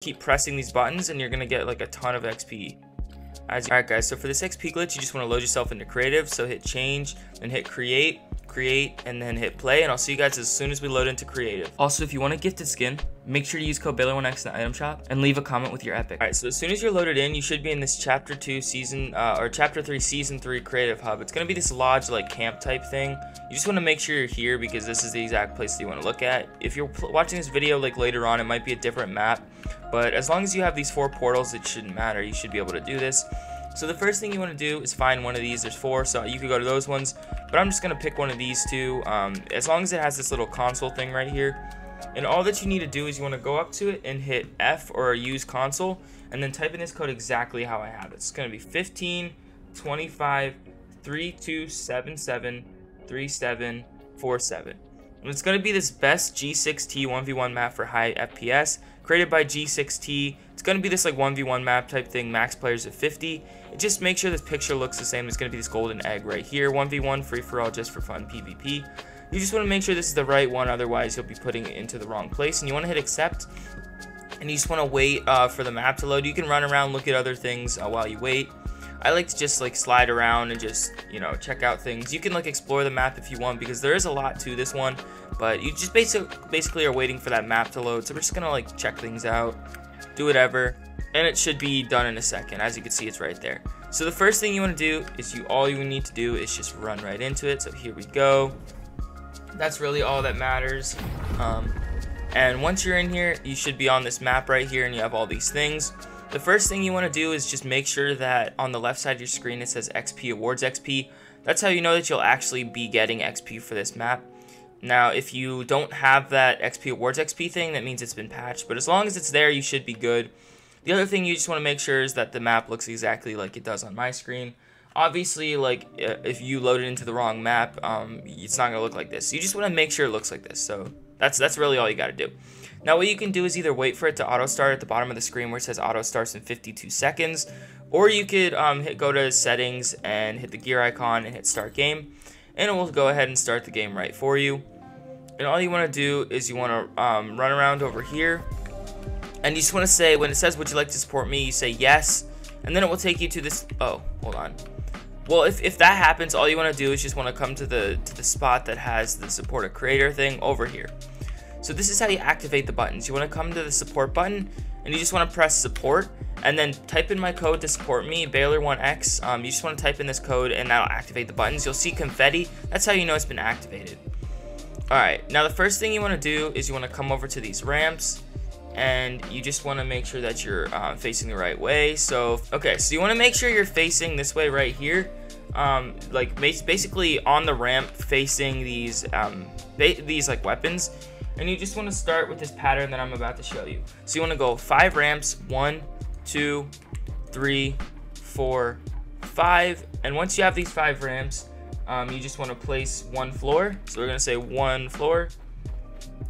keep pressing these buttons and you're gonna get like a ton of XP. Alright guys, so for this XP glitch, you just want to load yourself into creative. So hit change, and hit create, create, and then hit play. And I'll see you guys as soon as we load into creative. Also, if you want a gifted skin, make sure to use code Baylor1x in the item shop and leave a comment with your epic. Alright, so as soon as you're loaded in, you should be in this chapter 2 season, uh, or chapter 3 season 3 creative hub. It's going to be this lodge like camp type thing. You just want to make sure you're here because this is the exact place that you want to look at. If you're watching this video like later on, it might be a different map. But as long as you have these four portals, it shouldn't matter. You should be able to do this. So the first thing you want to do is find one of these. There's four, so you could go to those ones. But I'm just going to pick one of these two. Um, as long as it has this little console thing right here. And all that you need to do is you want to go up to it and hit F or use console. And then type in this code exactly how I have it. It's going to be 15 25 3277 3747. And it's going to be this best G6T 1v1 map for high FPS, created by G6T. It's going to be this like 1v1 map type thing, max players at 50. Just make sure this picture looks the same. It's going to be this golden egg right here, 1v1 free for all just for fun PvP. You just want to make sure this is the right one, otherwise you'll be putting it into the wrong place. And you want to hit accept, and you just want to wait uh, for the map to load. You can run around, look at other things uh, while you wait. I like to just like slide around and just, you know, check out things. You can like explore the map if you want because there is a lot to this one, but you just basic, basically are waiting for that map to load. So we're just going to like check things out, do whatever, and it should be done in a second. As you can see, it's right there. So the first thing you want to do is you all you need to do is just run right into it. So here we go. That's really all that matters. Um, and once you're in here, you should be on this map right here and you have all these things. The first thing you want to do is just make sure that on the left side of your screen it says XP Awards XP. That's how you know that you'll actually be getting XP for this map. Now, if you don't have that XP Awards XP thing, that means it's been patched. But as long as it's there, you should be good. The other thing you just want to make sure is that the map looks exactly like it does on my screen. Obviously, like, if you load it into the wrong map, um, it's not going to look like this. You just want to make sure it looks like this. So, that's, that's really all you got to do. Now what you can do is either wait for it to auto start at the bottom of the screen where it says auto starts in 52 seconds, or you could um, hit go to settings and hit the gear icon and hit start game, and it will go ahead and start the game right for you. And all you want to do is you want to um, run around over here, and you just want to say, when it says would you like to support me, you say yes, and then it will take you to this, oh, hold on. Well, if, if that happens, all you want to do is just want to come to the, to the spot that has the support a creator thing over here. So this is how you activate the buttons. You want to come to the support button and you just want to press support and then type in my code to support me, Baylor1X. Um, you just want to type in this code and that'll activate the buttons. You'll see confetti. That's how you know it's been activated. Alright, now the first thing you want to do is you want to come over to these ramps and you just want to make sure that you're uh, facing the right way. So, okay, so you want to make sure you're facing this way right here. Um, like basically on the ramp facing these um, these like weapons and you just want to start with this pattern that I'm about to show you. So you want to go five ramps, one, two, three, four, five, and once you have these five ramps, um, you just want to place one floor. So we're going to say one floor,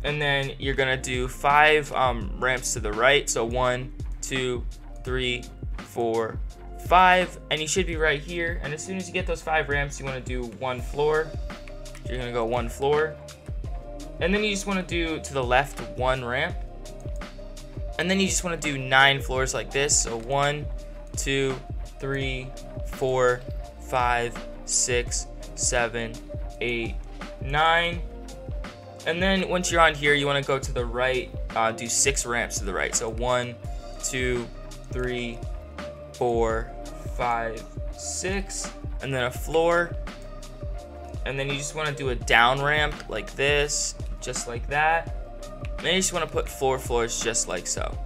and then you're going to do five um, ramps to the right. So one, two, three, four, five, and you should be right here. And as soon as you get those five ramps, you want to do one floor. You're going to go one floor, and then you just want to do to the left one ramp. And then you just want to do nine floors like this. So one, two, three, four, five, six, seven, eight, nine. And then once you're on here, you want to go to the right, uh, do six ramps to the right. So one, two, three, four, five, six, and then a floor. And then you just want to do a down ramp like this, just like that. Then you just want to put four floors just like so.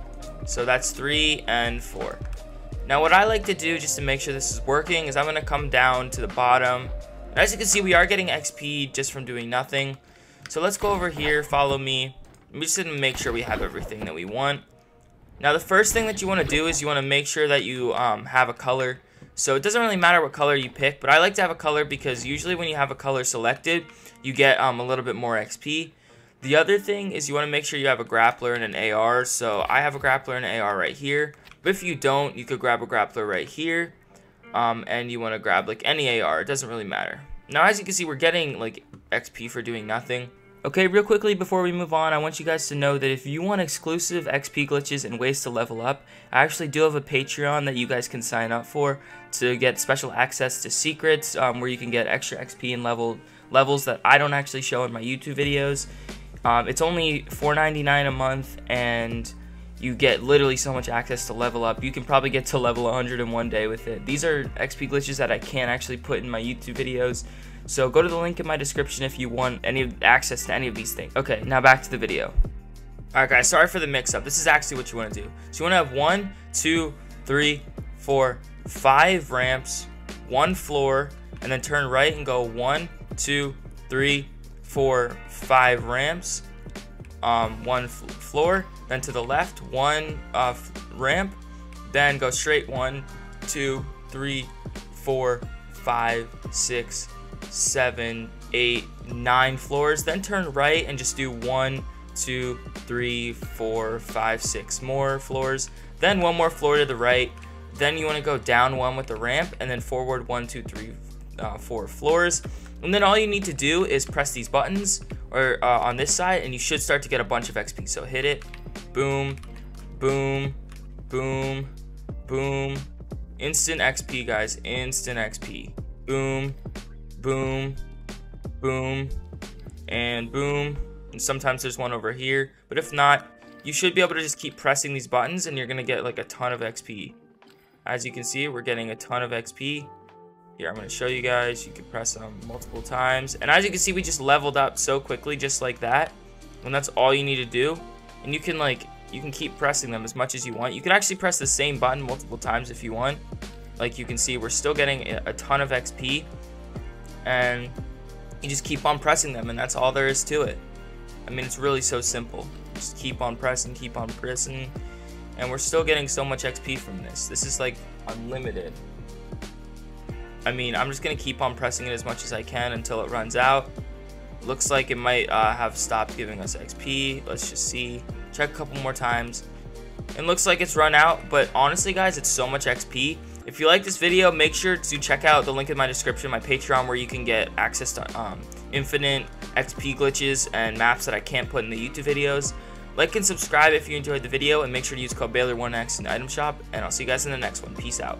So that's three and four. Now what I like to do just to make sure this is working is I'm going to come down to the bottom. And as you can see, we are getting XP just from doing nothing. So let's go over here, follow me. I'm just going to make sure we have everything that we want. Now the first thing that you want to do is you want to make sure that you um, have a color. So it doesn't really matter what color you pick, but I like to have a color because usually when you have a color selected, you get um, a little bit more XP. The other thing is you want to make sure you have a grappler and an AR. So I have a grappler and an AR right here. But if you don't, you could grab a grappler right here. Um, and you want to grab like any AR. It doesn't really matter. Now, as you can see, we're getting like XP for doing nothing. Okay, real quickly before we move on, I want you guys to know that if you want exclusive XP glitches and ways to level up, I actually do have a Patreon that you guys can sign up for to get special access to secrets um, where you can get extra XP and level levels that I don't actually show in my YouTube videos. Um, it's only $4.99 a month and you get literally so much access to level up. You can probably get to level 100 in one day with it. These are XP glitches that I can't actually put in my YouTube videos. So go to the link in my description if you want any access to any of these things. Okay, now back to the video. Alright guys, sorry for the mix up. This is actually what you want to do. So you want to have one, two, three, four, five ramps, one floor, and then turn right and go one, two, three, four, five ramps, um, one floor, then to the left, one uh, ramp, then go straight one, two, three, four, five, six, seven, eight, nine floors. Then turn right and just do one, two, three, four, five, six more floors. Then one more floor to the right. Then you want to go down one with the ramp and then forward one, two, three, uh, four floors. And then all you need to do is press these buttons or uh, on this side and you should start to get a bunch of XP. So hit it, boom, boom, boom, boom. Instant XP, guys, instant XP. Boom, boom, boom, and boom. And sometimes there's one over here, but if not, you should be able to just keep pressing these buttons and you're gonna get like a ton of XP. As you can see, we're getting a ton of XP. Here, I'm gonna show you guys. You can press them multiple times. And as you can see, we just leveled up so quickly, just like that. And that's all you need to do. And you can like, you can keep pressing them as much as you want. You can actually press the same button multiple times if you want. Like you can see, we're still getting a ton of XP and you just keep on pressing them and that's all there is to it. I mean, it's really so simple. Just keep on pressing, keep on pressing, and we're still getting so much XP from this. This is like unlimited. I mean, I'm just gonna keep on pressing it as much as I can until it runs out. Looks like it might uh, have stopped giving us XP. Let's just see. Check a couple more times. It looks like it's run out, but honestly, guys, it's so much XP if you like this video, make sure to check out the link in my description, my Patreon, where you can get access to um, infinite XP glitches and maps that I can't put in the YouTube videos. Like and subscribe if you enjoyed the video, and make sure to use code Baylor1X in the item shop, and I'll see you guys in the next one. Peace out.